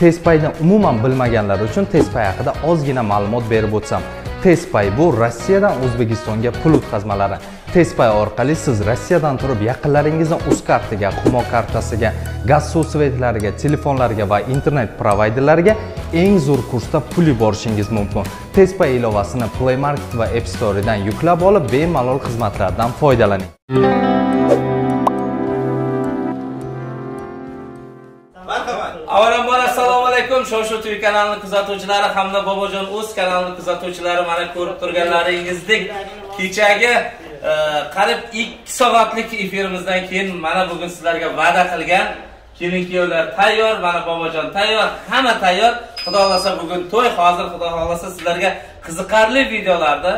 Tezpayni umuman bilmaganlar uchun tezpay haqida ozgina ma'lumot berib o'tsam tezpay bu rossiyadan o'zbekistonga pul o'tkazmalari. Tezpay orqali siz rossiyadan turib yaqinlaringizni uz kartiga humo kartasiga gaz suv svetlariga telefonlarga va internet provayderlariga eng zo'r kursda pul yuborishingiz mumkin tezpay ilovasini play market va app storedan yuklab olib bemalol xizmatlardan foydalaning avvalambor assalomu alaykum shov tv kanalini kuzatuvchilari hamda bobojon o'z kanalini kuzatuvchilari mana ko'rib turganlaringizdek kechagi qarib 2 soatlik efirimizdan keyin mana bugun sizlarga va'da qilgan kelin kuyovlar tayyor mana bobojon tayyor hamma tayyor. Xudo xohlasa bugun to'y hozir xudo xohlasa sizlarga qiziqarli videolarni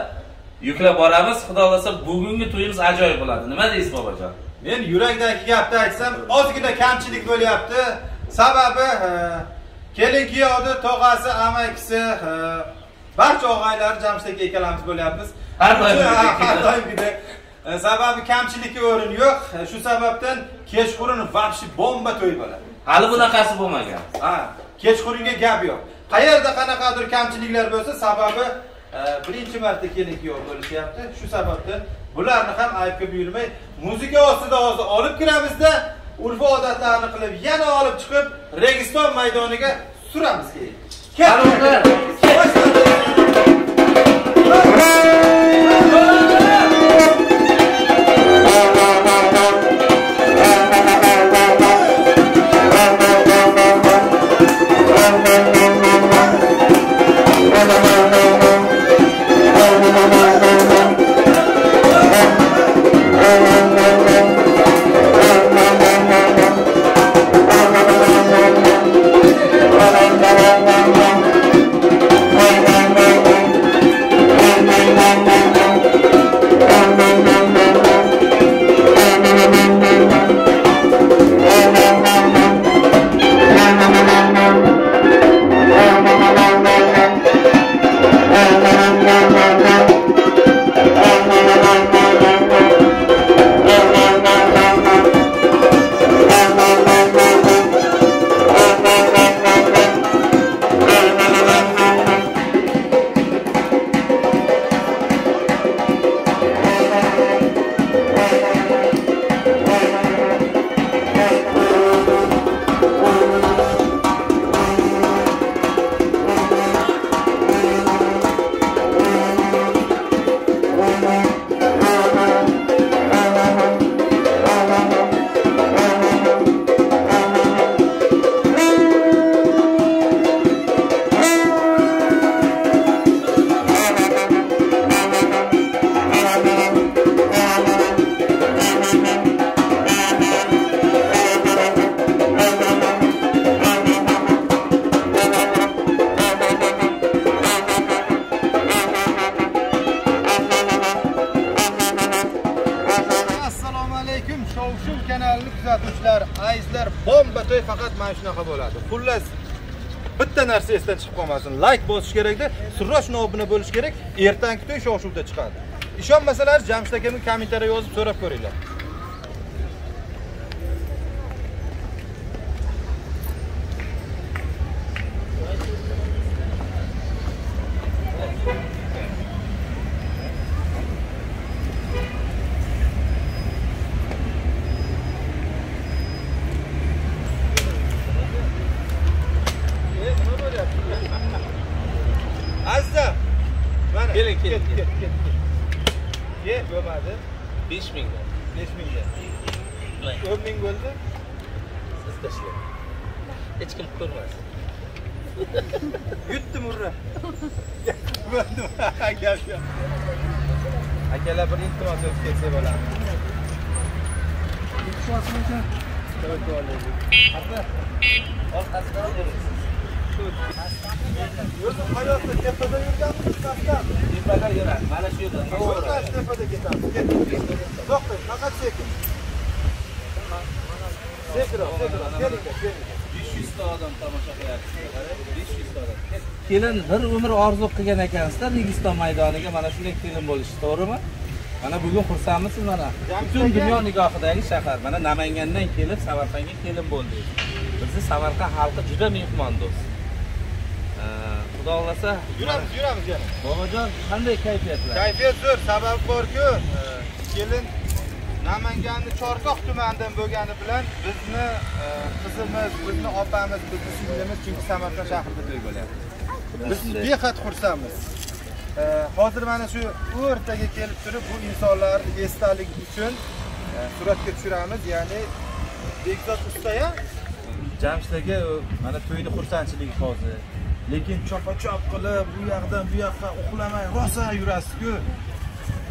yuklab boramiz. Xudo xohlasa bugungi to'yimiz ajoyib bo'ladi. Nima deysiz bobojon? Men yurakdagi gapni aytsam ozgina kamchilik bo'lyapti. Sababi e, kelin kuyovni tog'asi amakisi e, barcha og'aylar jamshid ikkalamiz bo'lyapmiz. Har doim har doimgidek E, sababi kamchilikka o'rin yo'q E, shu sababdan kechqurun вообще bomba to'y bo'ladi hali bunaqasi bo'lmagan. Ha kechqurunga gap yo'q. Qayerda qanaqadir kamchiliklar bo'lsa sababi e, birinchi marta kelin kuyov bo'lishyapti. Shu sababdan bularni ham aybga buyurmay muzika ostida hozir olib kiramizda urf odatlarni qilib yana olib chiqib registon maydoniga suramiz keyin mana shunaqa bo'ladi. Xullas bitta narsa esdan chiqib qolmasin. Like bosish kerakda sirrochno obuna bo'lish kerak. Ertangi kun shov shuvda chiqadi. Ishonmasalar jamshid akamga kommentariya yozib so'rab ko'ringlar. Siz tashlang. Hech kim ko'rmasin yutdim urra akalar. Bir iltimos o'tib ketsa bo'ladi. Orqasidan yurasiz o'zim hayotda tepada yurganmiz pastdan tepada yuradi mana shu yerda. Tepada ketamiz. To'xtang faqat sekin sekinroq sekinroq kelinglar kelinglar 500 ta odam tomosha qilyapti 500 ta odam kelin bir umr orzu qilgan ekansizda registon maydoniga mana shunday kelin bo'lishni to'g'rimi? Mana bugun xursandmisiz mana? Butun dunyo nigohidagi shahar. Mana namangandan kelib samarqandga kelin bo'ldik bizni samarqand xalqi juda mehmondo'st Ee, xudo xohlasa yuramiz yuramiz yana. Bobojon qanday kayfiyatlar? Kayfiyat zo'r sababi borku. Kelin namanganni chortoq tumanidan bo'lgani bilan bizni e, qizimiz bizni opamiz bizni singlimiz chunki samarqand shahrida to'y bo'lyapti. Biz behad xursandmiz. E, hozir mana shu o'rtaga kelib turib bu insonlarni esdalik uchun e, suratga tushiramiz. Ya'ni bekzod ustaya jamshid aka mana to'yni xursandchiligi hozir. Lekin chopachop qilib bu yoqdan bu yoqqa uxlamay rosa yurasiz-ku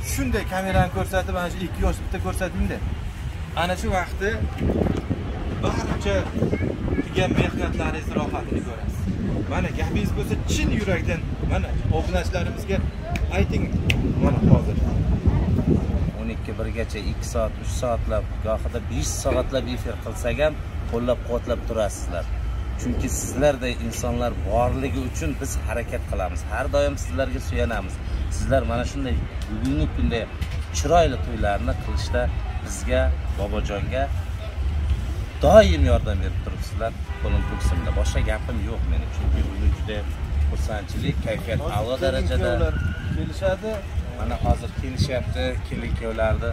shunday kamerani ko'rsatib mana shu ikki yosh bitta ko'rsatingda. Ana shu vaqtda barcha qilgan mehnatlaringizni rohatini ko'rasiz. Mana gapingiz bo'lsa chin yurakdan mana obunachilarimizga ayting. Mana hozir. 12 birgacha 2 soat 3 soatlab gohida 5 soatlab efir qilsak ham qo'llab quvvatlab turasizlar. Chunki sizlarday insonlar borligi uchun biz harakat qilamiz. Har doim sizlarga suyanamiz. Sizlar mana shunday bugungi kunda chiroyli to'ylarni qilishda bizga bobojonga doim yordam berib turibsizlar. Qo'lim ko'ksimda boshqa gapim yo'q meni. Chunki bugun juda xursandchilik kayfiyat a'lo darajada. kelishadi mana hozir kelishyapti kelin kuyovlarni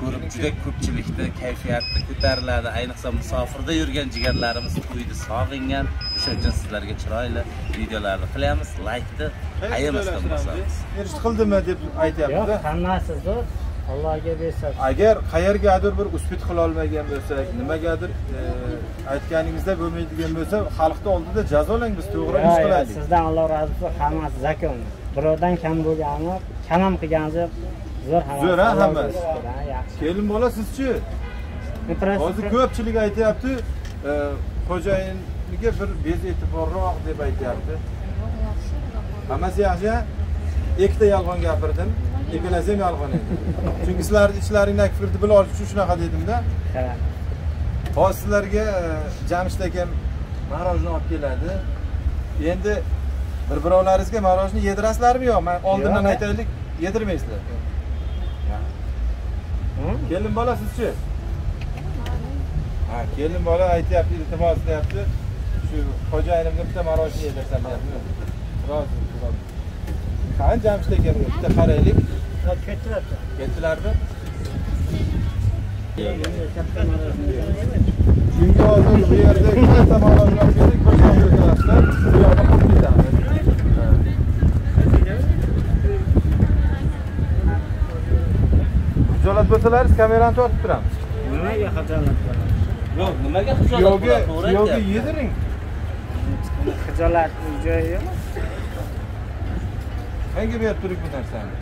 ko'rib juda ko'pchilikni kayfiyati ko'tariladi. Ayniqsa musofirda yurgan jigarlarimiz to'yni sog'ingan o'shaning uchun sizlarga chiroyli videolarni qilamiz laykni ayamasdan bosamiz. Erishdi qildimi deb yo'q aytyapti hammasi zo'r allohga bersa agar qayergadir bir uspit qilolmagan bo'lsak nimagadir e, aytganingizda bo'lmaydigan bo'lsa xalqni oldida jazolang biz to'g'ri ish qilaylik. sizdan alloh rozi bo'lsin. Hammasi zakon. Birovdan kam bo'lgani ham qilgani yo'q zo'r Zo'r, Allohga hammasi? kelin bola sizchi? Hozir ko'pchilik aytyapti e, xo'jayiniga bir bez e'tiborroq deb aytyapti. Hammasi yaxshi ikkita yolg'on gapirdim ikkalasi ham yolg'on edi chunki sizlarni ichlaringdagi fikrni bilib olish uchun shunaqa dedimda. Hozir sizlarga e, jamshid akam morojniy olib keladi. Endi bir birovlaringizga morojniy yedirasizlarmi yo'q man oldindan aytaylik yedirmaysizlar Hı? kelin bola sizchi? Ha kelin bola aytyapti iltimos qilyapti shu xo'jayinimga bitta morojniy yedirsam deyapti. Rozi rozi. Qani jamshid akamga bitta qaraylik. Ketdilar-da. ketdilarmi? Chunki hozir bu yerda katta morojniy olib keldik bu yoqqa qolib ketamiz xijolat bo'lsalaringiz kamerani tortib turamiz. Nimaga xijolat bo'ladi? Yo'q nimaga xijolat to'g'ri kuyovga yediring. Xijolat joyi yo'q. Menga berib turing bu narsani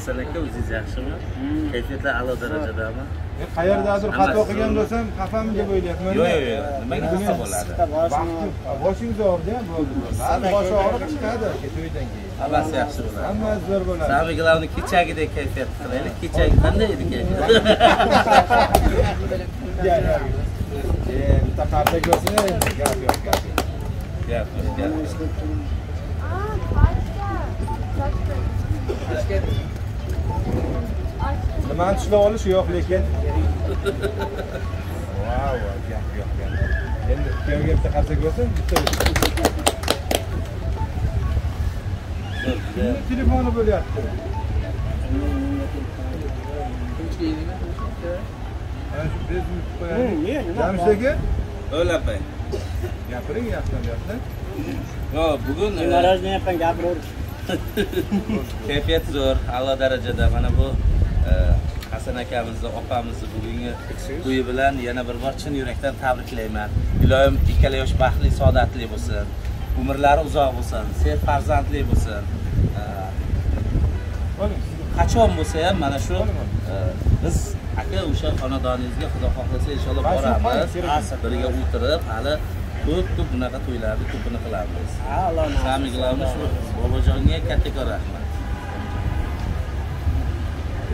hasan aka o'zingiz yaxshimi? Kayfiyatlar a'lo darajadami Men qayerdadir xato qilgan bo'lsam xafami deb o'ylayapman. Yo'q yo'q yo'q. Nimaga xafa bo'ladi? boshing og'ridi ham bo'ldi boshi og'rib chiqadi. To'ydan keyin. Hammasi yaxshi bo'ladi. Hammasi zo'r bo'ladi. Samik glavni kechagidek kayfiyat qilaylik. Kechagi qanday edi kayfiyat? Bitta qarda ko'rsin gap yo'q gap yo'q. Gap yo'q, gap yo'q. Nimani tishlab olish yo'q lekin. Vau gap yo'q gap. Endi kuyovga bitta qarsak bo'lsin bitta telefoni bo'lyapti? Qo'yadi. jamshid aka o'ylabmang gapiring yaxshidan gapni. Yo'q bugun e, morozni ham gapiraver kayfiyat zo'r a'lo darajada. Mana bu e, hasan akamizni opamizni bugungi to'yi bilan yana bir bor chin yurakdan tabriklayman. Iloyim ikkala yosh baxtli saodatli bo'lsin. Umrlari uzoq bo'lsin. Serfarzandli bo'lsin. E, qachon bo'lsa ham mana shu e, biz aka o'sha xonadoningizga xudo xohlasa inshaalloh boramiz. birga o'tirib hali ko'p ko'p bunaqa to'ylarni ko'pini qilamiz Alloh sami glavni shu bobojonga kattakon rahmat.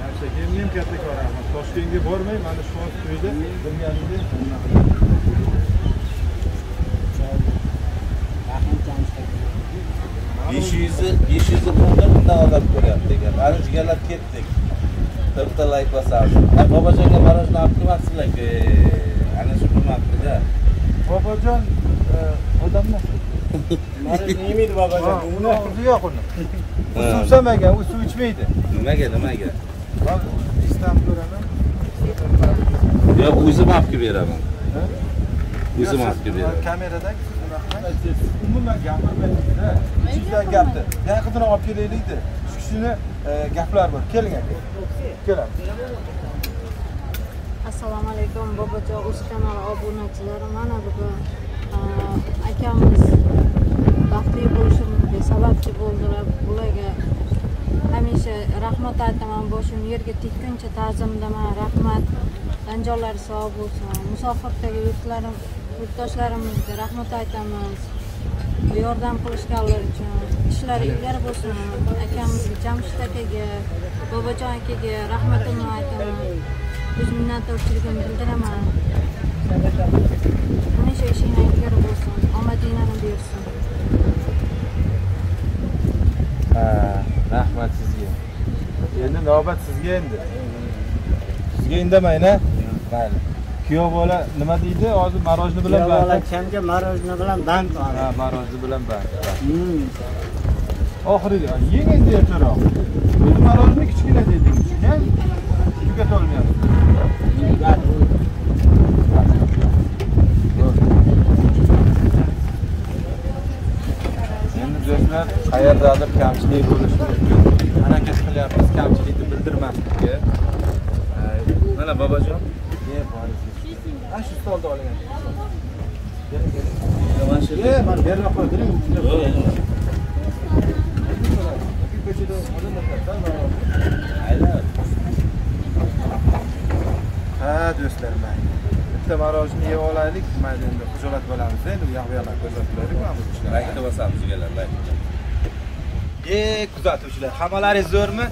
Yaxshi, endi ham kattakon rahmat. Toshkentga bormay, mana shu to'yda bilganingdek besh yuzi besh yuzi bundan bundan odam ko'ryapti ekan. Mana jigarlab ketdik. Bitta layk bosamiz. Bobojonga morojniy olib kelmabsizlarku ana shu qilmabdida Bobojon odamlar. yemaydi bobojon Uni og'zi yo'q uni. U suvsamagan, u suv ichmaydi. nimaga nimaga Bak, istab ko'raman. yo'q o'zim olib kelib beraman o'zim olib kelib beraman Kameradan umuman gapirmaydi-da. Ichingdan gapni. Yaqindan olib kelaylikda. Shu kishini gaplari bor. Keling aka. Kelamiz. Assalomu alaykum bobojon uz kanali obunachilari mana bugun akamiz baxtli bo'lishimizga sababchi bo'ldilar. Bularga hamisha rahmat aytaman. Boshim yerga tekkuncha ta'zimdaman rahmat. Anjonlari sog' bo'lsin. Musofirdagi yurtlarim yurtdoshlarimizga rahmat aytamiz yordam qilishganlar uchun ishlari ilgari bo'lsin. Akamizga jamshid akaga bobojon akaga rahmatimni aytaman. Minnatdorchiligimni bildiraman hamisha ishinglar ilgari bo'lsin omadinglarni bersin Ha, rahmat sizga. Endi navbat sizga endi. Sizga indamayna. Mayli. Kuyov bola nima deydi? Hozir marojni bilan bola band. kamga morozni bilan band Ha, marojni bilan band. Hmm. Oxirida yeng endi ertaroq. O'zi marojni kichkina dedingiz. Qayerdadir kamchilik bo'lishi mumkin. Harakat qilyapmiz kamchilikni bildirmaslikka. mana bobojon shu stolda oling. Mana shu mana beriroq qo'ydiring. Yo'q, yo'q. Ko'chada Ha, do'stlar, mayli. Bitta marojni yeb olaylik, mayli endi xijolat bo'lamiz endi u yoq bu yoqlarga ko'rsatib bu ishlar. laykni bosamiz jigarlar layk E, kuzatuvchilar, hammalaringiz zo'rmi?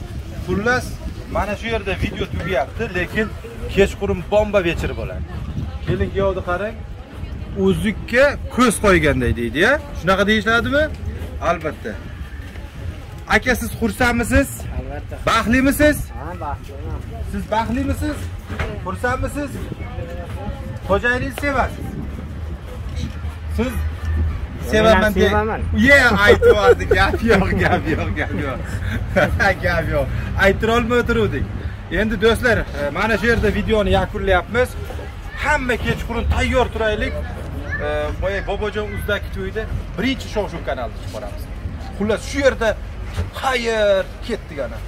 Xullas, mana shu yerda video tugayapti, lekin kechqurun bomba vechir bo'ladi. Keling, kuyovni qarang. O'zlikka ko'z qo'yganday deydi-ya. Shunaqa deyishladimi? Albatta. Aka siz xursandmisiz? albatta Baxtlimisiz? ha baxtliman Siz baxtlimisiz? Xursandmisiz? Xo'jayiningizni sevasiz? Siz sevaman sevaman. Ye, yubordi. Gap yo'q, gap yo'q, gap yo'q. gap yo'q. Aytira olmay o'tiruvdik. Endi do'stlar, e, mana shu yerda videoni yakunlayapmiz. Hamma kechqurun tayyor turaylik. E, Boya Bobojon uzdagi to'yda birinchi shov-shuv kanalda chiqib boramiz. Xullas, shu yerda xayr ketdik ana.